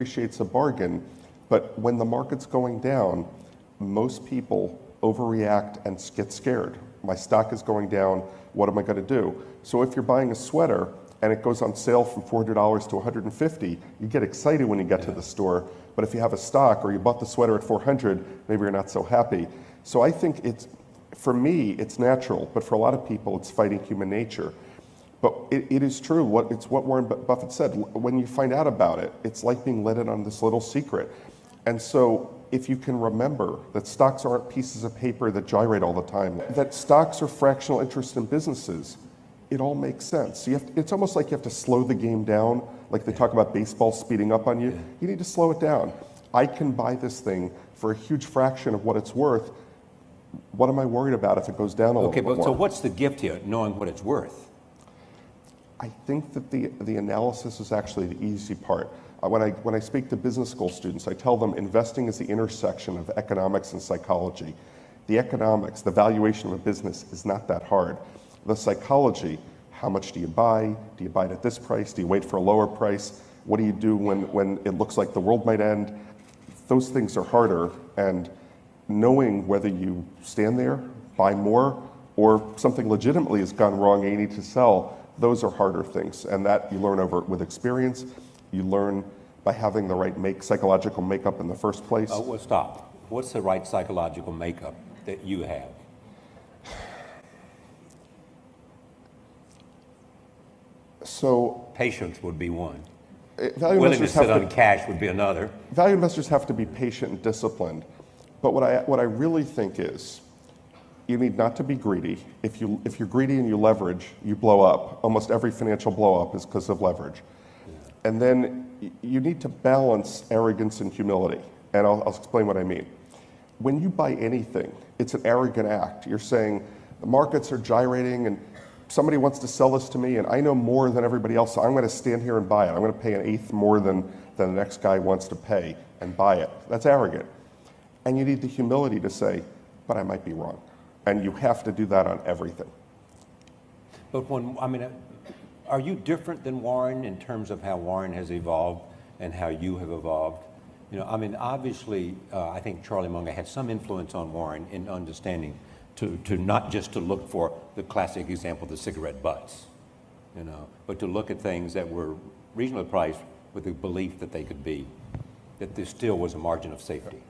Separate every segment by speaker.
Speaker 1: appreciates a bargain, but when the market's going down, most people overreact and get scared. My stock is going down. What am I going to do? So if you're buying a sweater and it goes on sale from $400 to $150, you get excited when you get yeah. to the store. But if you have a stock or you bought the sweater at 400, maybe you're not so happy. So I think it's, for me, it's natural, but for a lot of people, it's fighting human nature. But it, it is true. What, it's what Warren Buffett said. When you find out about it, it's like being let in on this little secret. And so if you can remember that stocks aren't pieces of paper that gyrate all the time, that stocks are fractional interest in businesses, it all makes sense. You to, it's almost like you have to slow the game down, like they talk about baseball speeding up on you. You need to slow it down. I can buy this thing for a huge fraction of what it's worth. What am I worried about if it goes down a
Speaker 2: okay,
Speaker 1: little bit more?
Speaker 2: So what's the gift here, knowing what it's worth?
Speaker 1: I think that the, the analysis is actually the easy part. Uh, when, I, when I speak to business school students, I tell them investing is the intersection of economics and psychology. The economics, the valuation of a business is not that hard. The psychology, how much do you buy? Do you buy it at this price? Do you wait for a lower price? What do you do when, when it looks like the world might end? Those things are harder. And knowing whether you stand there, buy more, or something legitimately has gone wrong and you need to sell, those are harder things. And that you learn over with experience. You learn by having the right make psychological makeup in the first place.
Speaker 2: Oh, well, stop. What's the right psychological makeup that you have?
Speaker 1: So
Speaker 2: patience would be one. Uh, value Willing to sit on cash would be another.
Speaker 1: Value investors have to be patient and disciplined. But what I, what I really think is you need not to be greedy. If, you, if you're greedy and you leverage, you blow up. Almost every financial blow up is because of leverage. And then you need to balance arrogance and humility. And I'll, I'll explain what I mean. When you buy anything, it's an arrogant act. You're saying the markets are gyrating and somebody wants to sell this to me and I know more than everybody else, so I'm going to stand here and buy it. I'm going to pay an eighth more than, than the next guy wants to pay and buy it. That's arrogant. And you need the humility to say, but I might be wrong. And you have to do that on everything.
Speaker 2: But when, I mean, are you different than Warren in terms of how Warren has evolved and how you have evolved? You know, I mean, obviously, uh, I think Charlie Munger had some influence on Warren in understanding to, to not just to look for the classic example, the cigarette butts, you know, but to look at things that were reasonably priced with the belief that they could be, that there still was a margin of safety.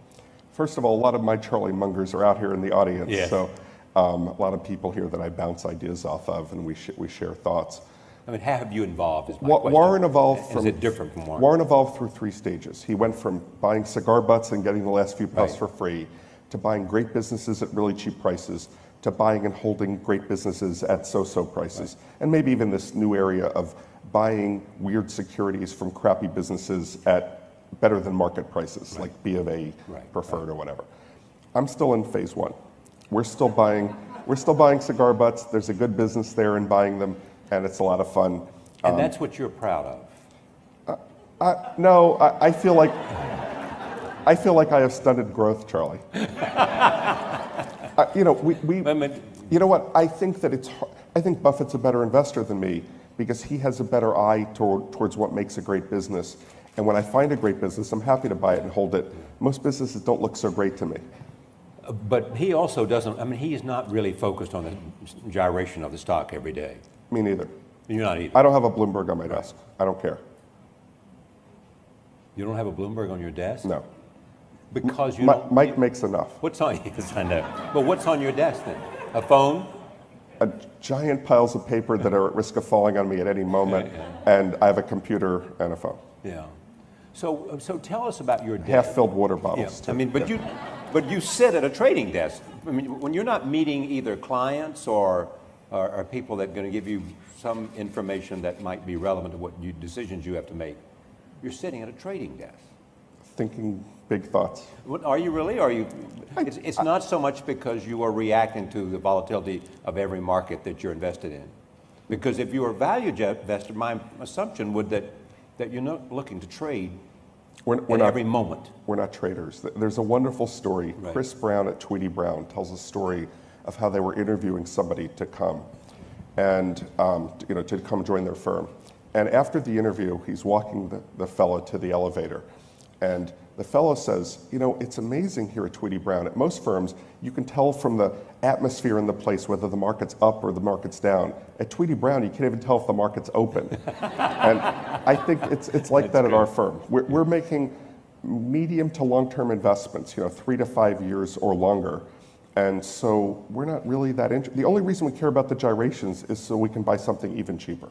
Speaker 1: First of all, a lot of my Charlie Mungers are out here in the audience. Yeah. So um, a lot of people here that I bounce ideas off of and we, sh- we share thoughts.
Speaker 2: I mean, how have you involved? Is
Speaker 1: Wa- Warren evolved from.
Speaker 2: Is it different from Warren?
Speaker 1: Warren evolved through three stages. He went from buying cigar butts and getting the last few puffs right. for free, to buying great businesses at really cheap prices, to buying and holding great businesses at so-so prices, right. and maybe even this new area of buying weird securities from crappy businesses at better than market prices, like B of A preferred or whatever. I'm still in phase one. We're still buying. We're still buying cigar butts. There's a good business there in buying them, and it's a lot of fun.
Speaker 2: And um, that's what you're proud of.
Speaker 1: Uh, uh, no, I, I, feel like I feel like I have stunted growth, Charlie. uh, you know, we, we you know what? I think that it's. I think Buffett's a better investor than me because he has a better eye toward, towards what makes a great business. And when I find a great business, I'm happy to buy it and hold it. Most businesses don't look so great to me.
Speaker 2: But he also doesn't, I mean, he's not really focused on the gyration of the stock every day.
Speaker 1: Me neither.
Speaker 2: You're not either.
Speaker 1: I don't have a Bloomberg on my desk. I don't care.
Speaker 2: You don't have a Bloomberg on your desk?
Speaker 1: No.
Speaker 2: Because you M-
Speaker 1: Mike you, makes enough.
Speaker 2: What's on? Yes, I know. But what's on your desk then? A phone?
Speaker 1: A giant piles of paper that are at risk of falling on me at any moment, yeah, yeah. and I have a computer and a phone.
Speaker 2: Yeah. So, uh, so tell us about your
Speaker 1: day. Half-filled water bottles.
Speaker 2: Yeah. I mean, but yeah. you, but you sit at a trading desk. I mean, when you're not meeting either clients or, or, or people that are going to give you some information that might be relevant to what you, decisions you have to make, you're sitting at a trading desk.
Speaker 1: Thinking big thoughts.
Speaker 2: What, are you really? Are you? It's, it's I, not so much because you are reacting to the volatility of every market that you're invested in. Because if you were a value investor, my assumption would that that you're not looking to trade we're, we're not, every moment.
Speaker 1: We're not traders. There's a wonderful story. Right. Chris Browne at Tweedy Browne tells a story of how they were interviewing somebody to come and um, you know to come join their firm. And after the interview, he's walking the, the fellow to the elevator. And the fellow says, You know, it's amazing here at Tweedy Browne. At most firms, you can tell from the atmosphere in the place whether the market's up or the market's down. At Tweedy Browne, you can't even tell if the market's open. and I think it's, it's like that at our firm. We're, we're making medium to long term investments, you know, three to five years or longer. And so we're not really that interested. The only reason we care about the gyrations is so we can buy something even cheaper.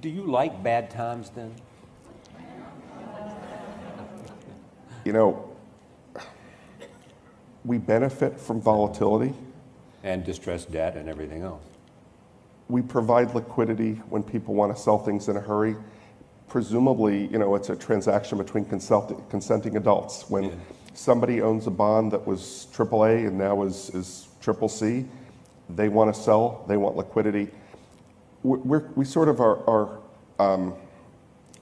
Speaker 2: Do you like bad times then?
Speaker 1: You know, we benefit from volatility.
Speaker 2: And distressed debt and everything else.
Speaker 1: We provide liquidity when people want to sell things in a hurry. Presumably, you know, it's a transaction between consult- consenting adults. When
Speaker 2: Yeah.
Speaker 1: somebody owns a bond that was AAA and now is, is triple C, they want to sell, they want liquidity. We're, we're, sort of are, are um,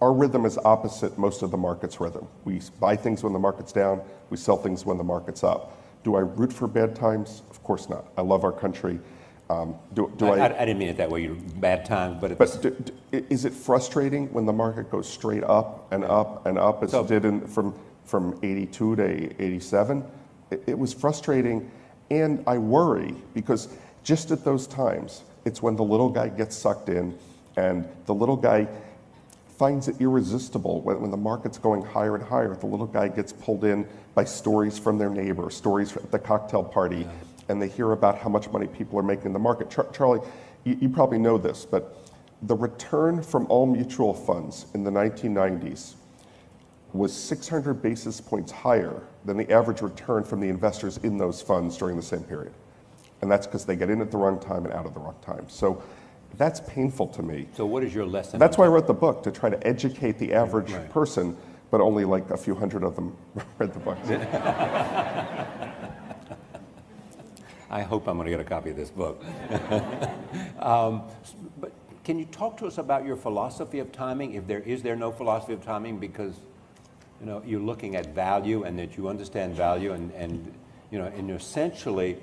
Speaker 1: our rhythm is opposite most of the market's rhythm. We buy things when the market's down, we sell things when the market's up. Do I root for bad times? Of course not. I love our country. Um, do, do
Speaker 2: I,
Speaker 1: I,
Speaker 2: I, didn't mean it that way, you bad times, but,
Speaker 1: but do, is it frustrating when the market goes straight up and up and up as
Speaker 2: So-
Speaker 1: it did in, from, from 82 to 87? It, it was frustrating, and I worry because just at those times, it's when the little guy gets sucked in, and the little guy finds it irresistible when, when the market's going higher and higher. The little guy gets pulled in by stories from their neighbor, stories at the cocktail party, and they hear about how much money people are making in the market. Char- Charlie, you, you probably know this, but the return from all mutual funds in the 1990s was 600 basis points higher than the average return from the investors in those funds during the same period. And that's because they get in at the wrong time and out at the wrong time. So that's painful to me.
Speaker 2: so what is your lesson?
Speaker 1: That's why I wrote the book, to try to educate the average
Speaker 2: Right.
Speaker 1: person, but only like a few hundred of them read the book.
Speaker 2: I hope I'm going to get a copy of this book. um, but can you talk to us about your philosophy of timing? If there is there no philosophy of timing, because you know you're looking at value and that you understand value, and, and you know, and essentially,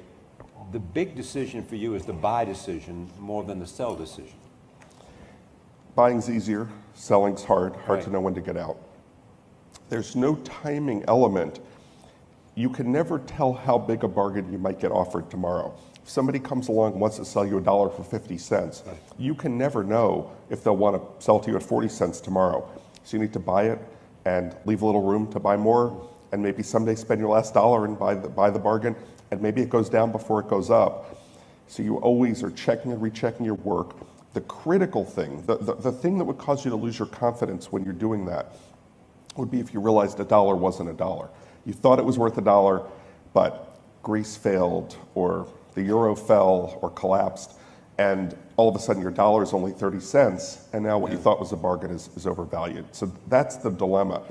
Speaker 2: the big decision for you is the buy decision more than the sell decision.
Speaker 1: Buying's easier, selling's hard, hard to know when to get out. There's no timing element. You can never tell how big a bargain you might get offered tomorrow. If somebody comes along and wants to sell you a dollar for 50 cents, you can never know if they'll want to sell to you at 40 cents tomorrow. So you need to buy it and leave a little room to buy more, and maybe someday spend your last dollar and buy the, buy the bargain, and maybe it goes down before it goes up. So you always are checking and rechecking your work. The critical thing, the, the, the thing that would cause you to lose your confidence when you're doing that, would be if you realized a dollar wasn't a dollar. You thought it was worth a dollar, but Greece failed, or the euro fell, or collapsed, and all of a sudden your dollar is only 30 cents, and now what you thought was a bargain is, is overvalued. So that's the dilemma.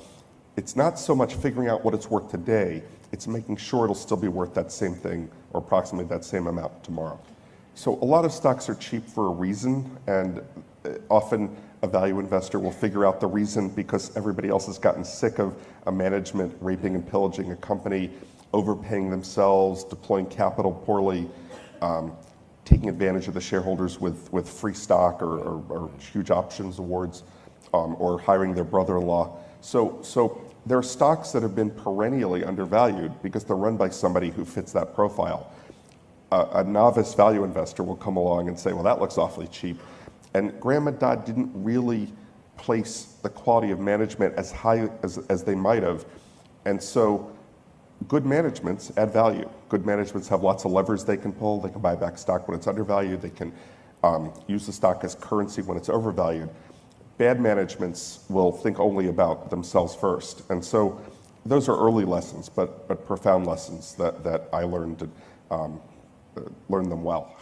Speaker 1: It's not so much figuring out what it's worth today, it's making sure it'll still be worth that same thing, or approximately that same amount tomorrow. So a lot of stocks are cheap for a reason, and uh, often a value investor will figure out the reason because everybody else has gotten sick of a management raping and pillaging a company, overpaying themselves, deploying capital poorly, um, taking advantage of the shareholders with, with free stock or, or, or huge options awards, um, or hiring their brother-in-law. So, so there are stocks that have been perennially undervalued because they're run by somebody who fits that profile a, novice value investor will come along and say, well, that looks awfully cheap. And Graham and Dodd didn't really place the quality of management as high as, as they might have. And so good managements add value. Good managements have lots of levers they can pull. They can buy back stock when it's undervalued. They can um, use the stock as currency when it's overvalued. Bad managements will think only about themselves first. And so those are early lessons, but, but profound lessons that, that I learned, um, learned them well.